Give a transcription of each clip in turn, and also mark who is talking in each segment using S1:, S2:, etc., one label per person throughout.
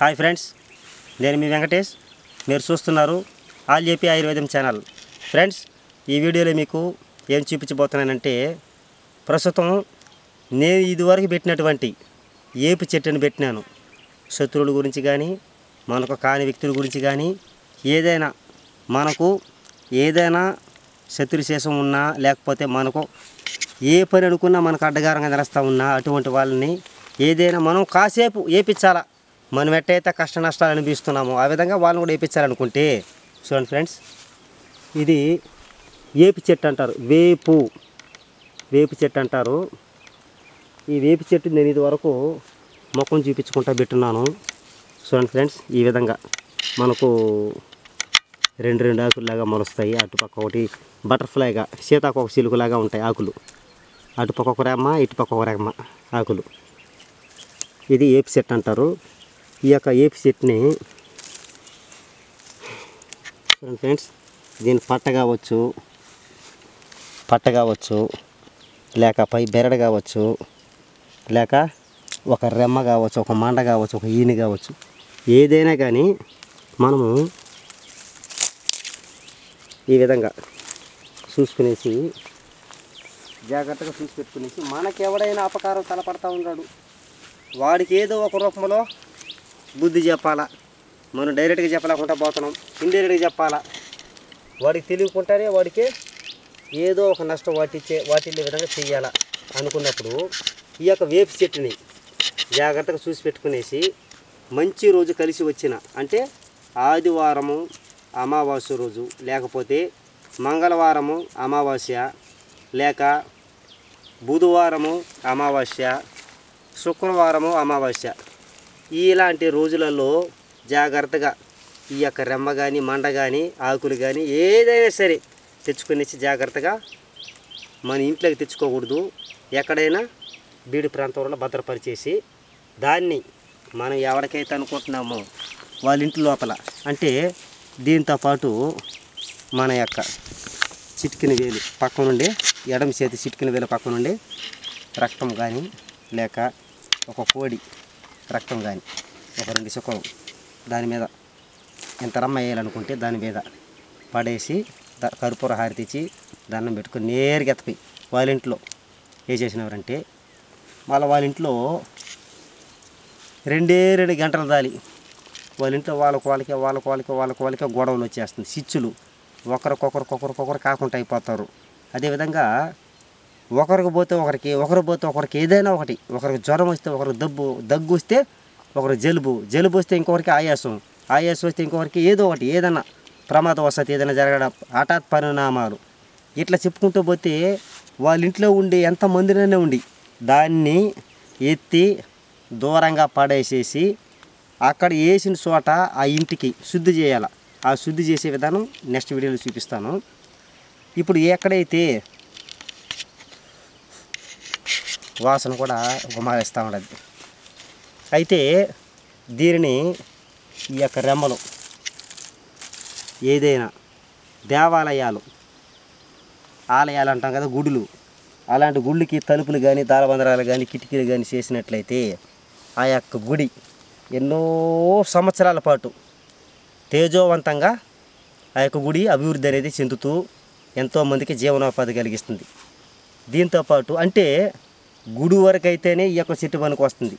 S1: Hi friends నేను మీ వెంకటేష్. మీరు చూస్తున్నారు all JP Ayurvedam channel. Friends ఈ వీడియోలో మీకు ఏం చూపించబోతున్నానంటే ప్రస్తుతం నేను ఇదివరకు పెట్టినటువంటి ఏపు చెట్టుని పెట్టినాను. శత్రువుల గురించి కానీ మనకు కాని వ్యక్తుల గురించి కానీ ఏదైనా మనకు ఏదైనా శత్రుశేషం ఉన్నా లేకపోతే మనకు ఏ పని అనుకున్నా మనకు అడ్డగారంగా నిలుస్తూ ఉన్నా అటువంటి వాళ్ళని ఏదైనా మనం కాసేపు ఏపించాలా? మనం ఎట్టయితే కష్ట నష్టాలు అనిపిస్తున్నామో ఆ విధంగా వాళ్ళని కూడా వేయించాలనుకుంటే చూడండి ఫ్రెండ్స్ ఇది వేపి చెట్టు అంటారు. వేపు వేపి చెట్టు అంటారు. ఈ వేపి చెట్టు నేను ఇది వరకు మొక్కను చూపించుకుంటా పెట్టున్నాను. చూడండి ఫ్రెండ్స్ ఈ విధంగా మనకు రెండు రెండు ఆకుల్లాగా మొలుస్తాయి అటుపక్క ఒకటి బటర్ఫ్లైగా సీతాకొక చిలుకలాగా ఉంటాయి ఆకులు. అటుపక్క ఒక రెమ్మ ఇటుపక్క ఒక రెమ్మ ఆకులు. ఇది ఏపి చెట్టు అంటారు. ఈ యొక్క ఏపి చెట్టుని ఫ్రెండ్స్ దీని పట్ట కావచ్చు పట్ట కావచ్చు లేక పై బెరడు కావచ్చు లేక ఒక రెమ్మ కావచ్చు ఒక మండ కావచ్చు ఒక ఈని కావచ్చు ఏదైనా కానీ మనము ఈ విధంగా చూసుకునేసి జాగ్రత్తగా చూసి పెట్టుకునేసి మనకెవడైనా అపకారం తలపడతా ఉన్నాడు వాడికి ఏదో ఒక రూపంలో బుద్ధి చెప్పాలా? మనం డైరెక్ట్గా చెప్పలేకుండా పోతున్నాం. ఇండైరెక్ట్గా చెప్పాలా? వాడికి తెలియకుండానే వాడికి ఏదో ఒక నష్టం వాటిచ్చే వాటిల్లే విధంగా చెయ్యాలా? అనుకున్నప్పుడు ఈ యొక్క వేపి చెట్టుని జాగ్రత్తగా చూసి పెట్టుకునేసి మంచి రోజు కలిసి వచ్చిన అంటే ఆదివారము అమావాస్య రోజు లేకపోతే మంగళవారము అమావాస్య లేక బుధవారము అమావాస్య శుక్రవారము అమావాస్య ఇలాంటి రోజులలో జాగ్రత్తగా ఈ యొక్క రెమ్మ కానీ మండ కానీ ఆకులు కానీ ఏదైనా సరే తెచ్చుకునేసి జాగ్రత్తగా మన ఇంట్లోకి తెచ్చుకోకూడదు. ఎక్కడైనా బీడు ప్రాంతంలో భద్రపరిచేసి దాన్ని మనం ఎవరికైతే అనుకుంటున్నామో వాళ్ళ ఇంటి లోపల అంటే దీంతో పాటు మన యొక్క చిటికిన వేలు పక్క నుండి ఎడమ చేతి చిటికిన వేలు పక్క నుండి రక్తం కానీ లేక ఒక కోడి రక్తం కానీ ఒక రెండు సుఖం దాని మీద. ఇంత రమ్మ వేయాలనుకుంటే దాని మీద పడేసి కర్పూర హారతి ఇచ్చి దండం పెట్టుకొని నేరుగా ఎత్తపోయి వాళ్ళ ఇంట్లో. ఏ చేసినవారంటే మళ్ళీ వాళ్ళ ఇంట్లో రెండే రెండు గంటలు దాలి. వాళ్ళ ఇంట్లో వాళ్ళ వాళ్ళకే వాళ్ళ వాళ్ళకే వాళ్ళ వాళ్ళకే గొడవలు వచ్చేస్తుంది. సిచ్చులు. ఒకరికొకరికొకరికొకరు కాకుండా అయిపోతారు. అదేవిధంగా ఒకరికి పోతే ఒకరికి ఒకరు పోతే ఒకరికి ఏదైనా ఒకటి. ఒకరికి జ్వరం వస్తే ఒకరికి దబ్బు దగ్గు వస్తే ఒకరు జలుబు. జలుబు వస్తే ఇంకొకరికి ఆయాసం. ఆయాసం వస్తే ఇంకొకరికి ఏదో ఒకటి ఏదైనా ప్రమాద వసతి ఏదైనా జరగడం హఠాత్ పరిణామాలు. ఇట్లా చెప్పుకుంటూ పోతే వాళ్ళ ఇంట్లో ఉండి ఎంతమందినైనా ఉండి దాన్ని ఎత్తి దూరంగా పడేసేసి అక్కడ వేసిన చోట ఆ ఇంటికి శుద్ధి చేయాలి. ఆ శుద్ధి చేసే విధానం నెక్స్ట్ వీడియోలో చూపిస్తాను. ఇప్పుడు ఎక్కడైతే వాసన కూడా గుమాయిస్తూ ఉండద్ది అయితే దీనిని ఈ యొక్క రెమ్మలు ఏదైనా దేవాలయాలు ఆలయాలు అంటాం కదా గుడులు అలాంటి గుళ్ళకి తలుపులు కానీ దారబందరాలు కానీ కిటికీలు కానీ చేసినట్లయితే ఆ యొక్క గుడి ఎన్నో సంవత్సరాల పాటు తేజోవంతంగా ఆ యొక్క గుడి అభివృద్ధి అనేది చెందుతూ ఎంతోమందికి జీవనోపాధి కలిగిస్తుంది. దీంతోపాటు అంటే గుడి వరకు అయితేనే ఈ యొక్క చెట్టు పనికి వస్తుంది.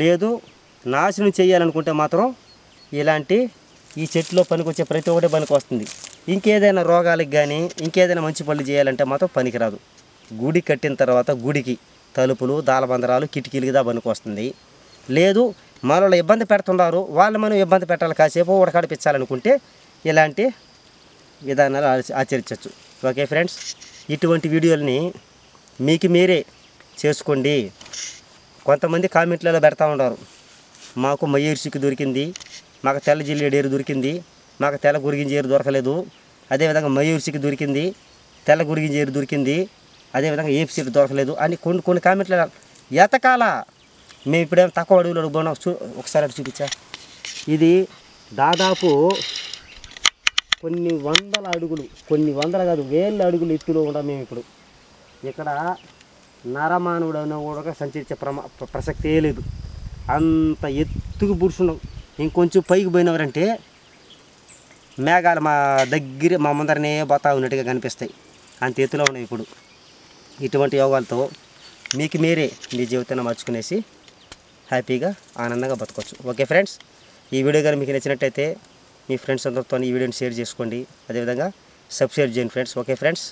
S1: లేదు నాశనం చేయాలనుకుంటే మాత్రం ఇలాంటి ఈ చెట్టులో పనికి వచ్చే ప్రతి ఒక్కటి పనికి వస్తుంది. ఇంకేదైనా రోగాలకు కానీ ఇంకేదైనా మంచి పనులు చేయాలంటే మాత్రం పనికిరాదు. గుడి కట్టిన తర్వాత గుడికి తలుపులు దాలబందరాలు కిటికీలుగా పనికి వస్తుంది. లేదు మనలో ఇబ్బంది పెడుతున్నారు వాళ్ళు మనం ఇబ్బంది పెట్టాలి కాసేపు ఉడకడిపించాలనుకుంటే ఇలాంటి విధానాలు ఆచరించవచ్చు. ఓకే ఫ్రెండ్స్ ఇటువంటి వీడియోలని మీకు మీరే చేసుకోండి. కొంతమంది కామెంట్లలో పెడతా ఉన్నారు. మాకు మయూర్సికి దొరికింది. మాకు తెల్ల జిల్లేడేరు దొరికింది. మాకు తెల్ల గురిగింజేరు దొరకలేదు. అదేవిధంగా మయూర్సికి దొరికింది. తెల్ల గురిగింజేరు దొరికింది. అదేవిధంగా ఏపీ సీట్ దొరకలేదు అని కొన్ని కొన్ని కామెంట్లు ఎతకాల మేము ఇప్పుడేమో తక్కువ అడుగులు పోయినా చూ ఒకసారి అటు చూపించా. ఇది దాదాపు కొన్ని వందల అడుగులు కొన్ని వందల కాదు వేల అడుగులు ఎత్తులో ఉన్నాం మేము ఇప్పుడు ఇక్కడ నరమానవుడు కూడా సంచరించే ప్రమా ప్రసక్తే లేదు. అంత ఎత్తుకు బురుసున్నాం ఇంకొంచెం పైకి పోయినవరంటే మేఘాలు మా దగ్గర మా ముందరనే పోతా ఉన్నట్టుగా కనిపిస్తాయి. అంత ఎత్తులో ఉన్నాయి ఇప్పుడు. ఇటువంటి యోగాలతో మీకు మీరే మీ జీవితాన్ని మార్చుకునేసి హ్యాపీగా ఆనందంగా బతకవచ్చు ఓకే ఫ్రెండ్స్? ఈ వీడియో కానీ మీకు నచ్చినట్టయితే మీ ఫ్రెండ్స్ అందరితో ఈ వీడియోని షేర్ చేసుకోండి. అదేవిధంగా సబ్స్క్రైబ్ చేయండి ఫ్రెండ్స్. Okay friends?